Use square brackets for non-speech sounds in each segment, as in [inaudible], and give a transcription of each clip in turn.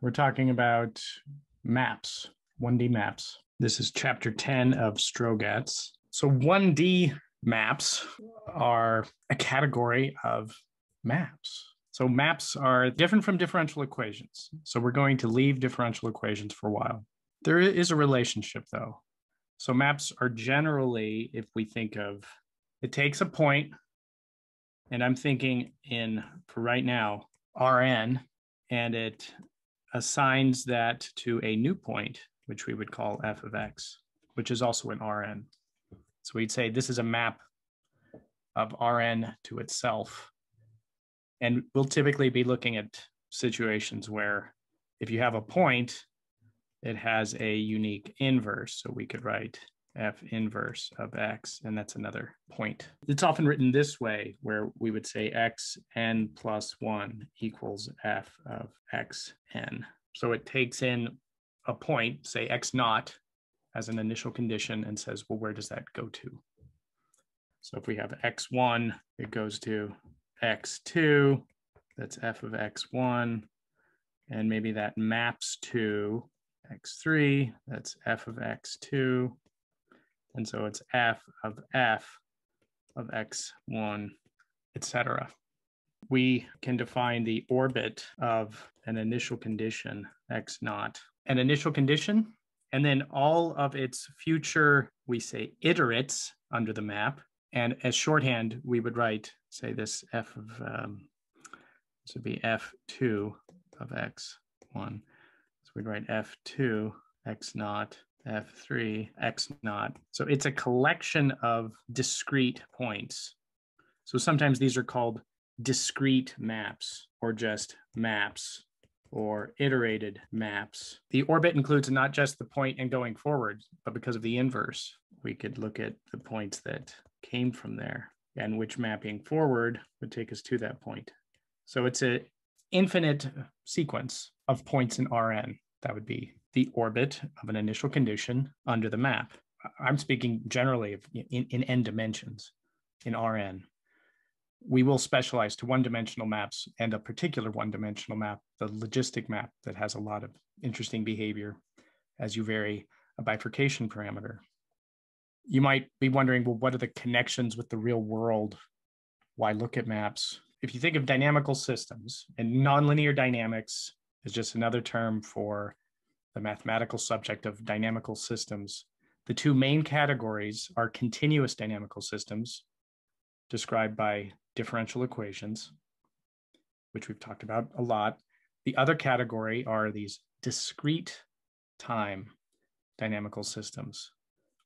We're talking about maps, 1D maps. This is chapter 10 of Strogatz. So 1D maps are a category of maps. So maps are different from differential equations. So we're going to leave differential equations for a while. There is a relationship though. So maps are generally, if we think of, it takes a point, and I'm thinking in, for right now, Rn, and it assigns that to a new point, which we would call f of x, which is also an Rn. So we'd say this is a map of Rn to itself. And we'll typically be looking at situations where if you have a point, it has a unique inverse. So we could write f inverse of x, and that's another point. It's often written this way, where we would say x n plus 1 equals f of x n. So it takes in a point, say x naught, as an initial condition and says, well, where does that go to? So if we have x1, it goes to x2, that's f of x1, and maybe that maps to x3, that's f of x2, and so it's f of f of x1, etc. We can define the orbit of an initial condition, x naught. An initial condition, and then all of its future, we say iterates under the map. And as shorthand, we would write, say, this f of, um, this would be f2 of x1. So we'd write f2 x naught F3, X naught. So it's a collection of discrete points. So sometimes these are called discrete maps or just maps or iterated maps. The orbit includes not just the point and going forward, but because of the inverse, we could look at the points that came from there and which mapping forward would take us to that point. So it's an infinite sequence of points in Rn. That would be the orbit of an initial condition under the map. I'm speaking generally of in, in n dimensions in Rn. We will specialize to one dimensional maps and a particular one dimensional map, the logistic map that has a lot of interesting behavior as you vary a bifurcation parameter. You might be wondering, well, what are the connections with the real world? Why look at maps? If you think of dynamical systems and nonlinear dynamics is just another term for the mathematical subject of dynamical systems. The two main categories are continuous dynamical systems, described by differential equations, which we've talked about a lot. The other category are these discrete time dynamical systems,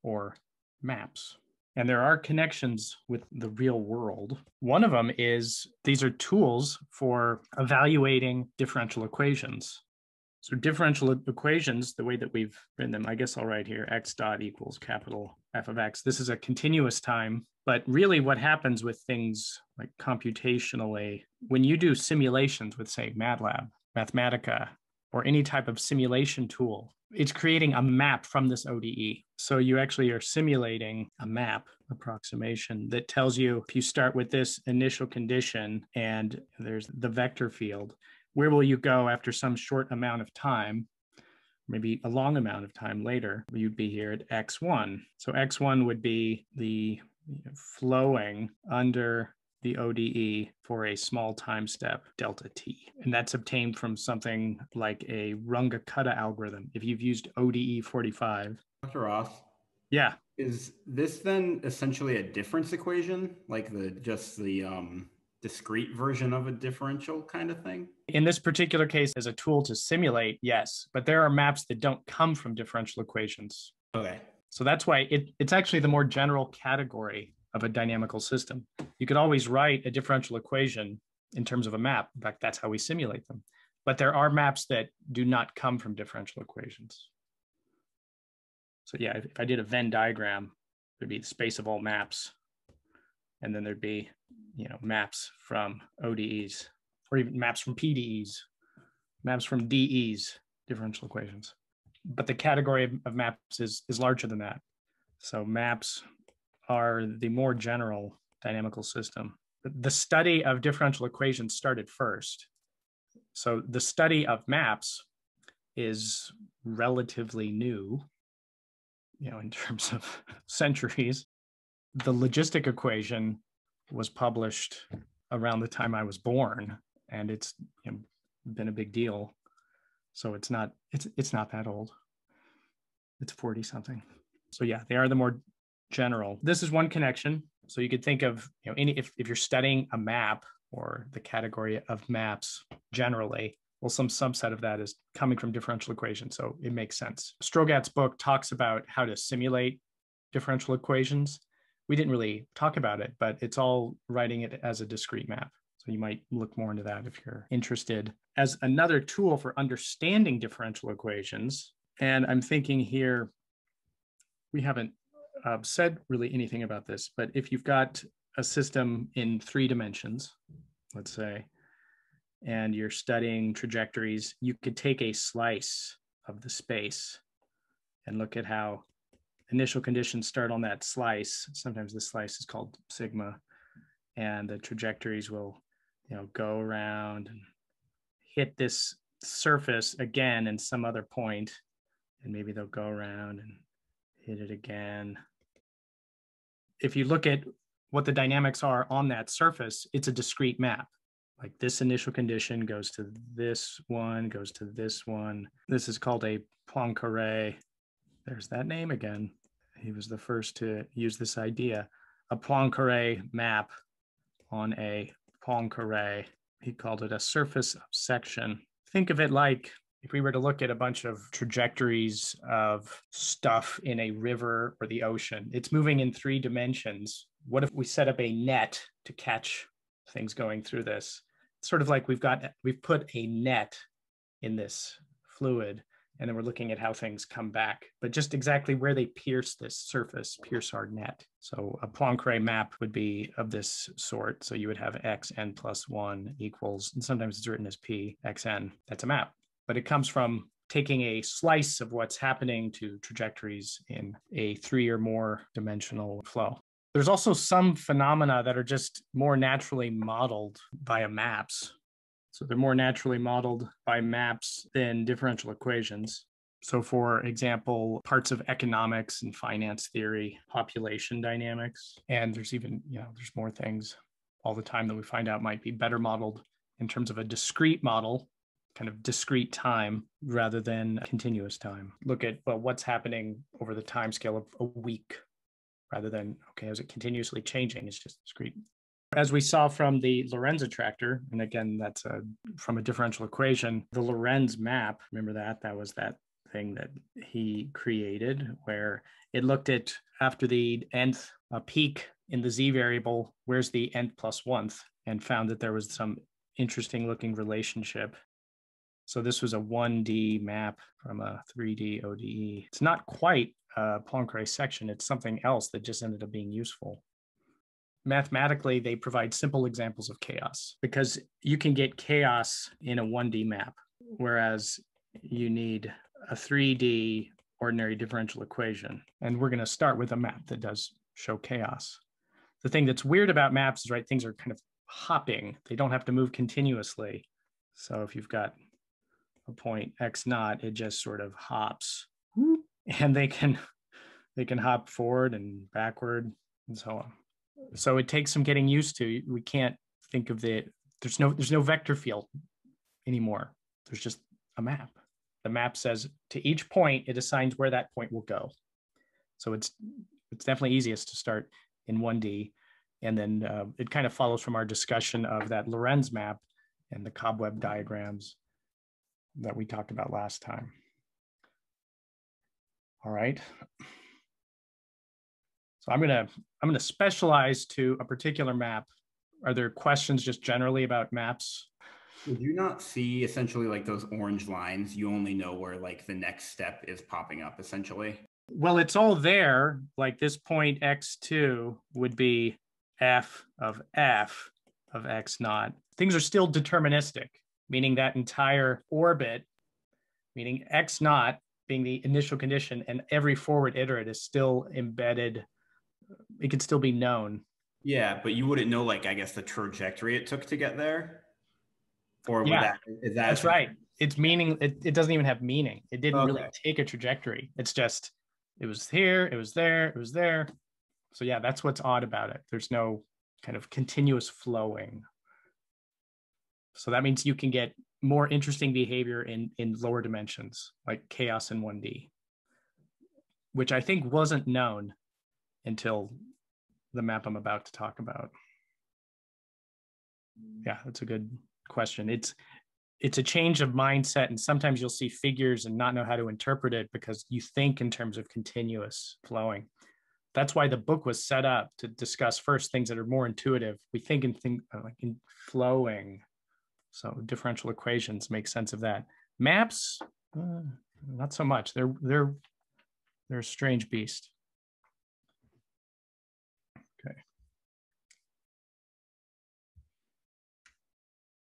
or maps. And there are connections with the real world. One of them is these are tools for evaluating differential equations. So differential equations, the way that we've written them, I guess I'll write here, x dot equals capital f of x. This is a continuous time, but really what happens with things like computationally, when you do simulations with say MATLAB, Mathematica, or any type of simulation tool, it's creating a map from this ODE. So you actually are simulating a map approximation that tells you if you start with this initial condition and there's the vector field, where will you go after some short amount of time maybe a long amount of time later you'd be here at x1 so x1 would be the flowing under the ODE for a small time step delta t. And that's obtained from something like a Runge-Kutta algorithm. If you've used ODE 45. Dr. Ross. Yeah. Is this then essentially a difference equation? Like the just the um discrete version of a differential kind of thing? In this particular case, as a tool to simulate, yes, but there are maps that don't come from differential equations. Okay. So that's why it, it's actually the more general category of a dynamical system. You could always write a differential equation in terms of a map. In fact, that's how we simulate them. But there are maps that do not come from differential equations. So yeah, if I did a Venn diagram, it would be the space of all maps. And then there'd be you know maps from ODEs or even maps from PDEs, maps from DEs, differential equations. But the category of, maps is is larger than that. So maps are the more general dynamical system. The study of differential equations started first. So the study of maps is relatively new, you know, in terms of [laughs] centuries. The logistic equation was published around the time I was born, and it's you know, been a big deal. So it's not it's it's not that old. It's 40 something. So yeah, they are the more general. This is one connection. So you could think of, you know, any if, if you're studying a map or the category of maps generally, well, some subset of that is coming from differential equations. So it makes sense. Strogatz book talks about how to simulate differential equations. We didn't really talk about it, but it's all writing it as a discrete map. So you might look more into that if you're interested. As another tool for understanding differential equations, and I'm thinking here, we haven't uh, said really anything about this, but if you've got a system in three dimensions, let's say, and you're studying trajectories, you could take a slice of the space and look at how initial conditions start on that slice. Sometimes the slice is called sigma, and the trajectories will, you know, go around and hit this surface again in some other point, and maybe they'll go around and hit it again. If you look at what the dynamics are on that surface, it's a discrete map. Like this initial condition goes to this one, goes to this one. This is called a Poincare. There's that name again. He was the first to use this idea. A Poincare map on a Poincare. He called it a surface section. Think of it like if we were to look at a bunch of trajectories of stuff in a river or the ocean, it's moving in three dimensions. What if we set up a net to catch things going through this? sort of like we've got, we've put a net in this fluid and then we're looking at how things come back, but just exactly where they pierce this surface, pierce our net. So a Poincare map would be of this sort. So you would have x n plus one equals, and sometimes it's written as p x n. That's a map but it comes from taking a slice of what's happening to trajectories in a three or more dimensional flow. There's also some phenomena that are just more naturally modeled via maps. So they're more naturally modeled by maps than differential equations. So, for example, parts of economics and finance theory, population dynamics, and there's even, you know, there's more things all the time that we find out might be better modeled in terms of a discrete model kind of discrete time rather than continuous time. Look at well, what's happening over the time scale of a week rather than, okay, is it continuously changing? It's just discrete. As we saw from the Lorenz attractor, and again, that's a, from a differential equation, the Lorenz map, remember that? That was that thing that he created where it looked at after the nth peak in the z variable, where's the nth plus plus one and found that there was some interesting looking relationship so this was a 1D map from a 3D ODE. It's not quite a Poincare section. It's something else that just ended up being useful. Mathematically, they provide simple examples of chaos because you can get chaos in a 1D map, whereas you need a 3D ordinary differential equation. And we're going to start with a map that does show chaos. The thing that's weird about maps is, right, things are kind of hopping. They don't have to move continuously. So if you've got a point x naught, it just sort of hops and they can they can hop forward and backward and so on. So it takes some getting used to. We can't think of the there's no there's no vector field anymore. There's just a map. The map says to each point it assigns where that point will go. So it's it's definitely easiest to start in 1D, and then uh, it kind of follows from our discussion of that lorenz map and the cobweb diagrams that we talked about last time. All right. So I'm gonna I'm gonna specialize to a particular map. Are there questions just generally about maps? Would you not see essentially like those orange lines? You only know where like the next step is popping up essentially. Well, it's all there. Like this point x2 would be f of f of x naught. Things are still deterministic meaning that entire orbit, meaning x naught being the initial condition, and every forward iterate is still embedded. It could still be known. Yeah, but you wouldn't know, like, I guess the trajectory it took to get there. Or yeah, that, is that that's right. it's meaning it, it doesn't even have meaning. It didn't really take a trajectory. It's just it was here, it was there, it was there. So yeah, that's what's odd about it. There's no kind of continuous flowing. So that means you can get more interesting behavior in in lower dimensions, like chaos in 1D, which I think wasn't known until the map I'm about to talk about. Yeah, that's a good question. It's it's a change of mindset and sometimes you'll see figures and not know how to interpret it because you think in terms of continuous flowing. That's why the book was set up to discuss first things that are more intuitive. We think in think uh, like in flowing. So differential equations make sense of that. Maps uh, not so much. They're they're they're a strange beast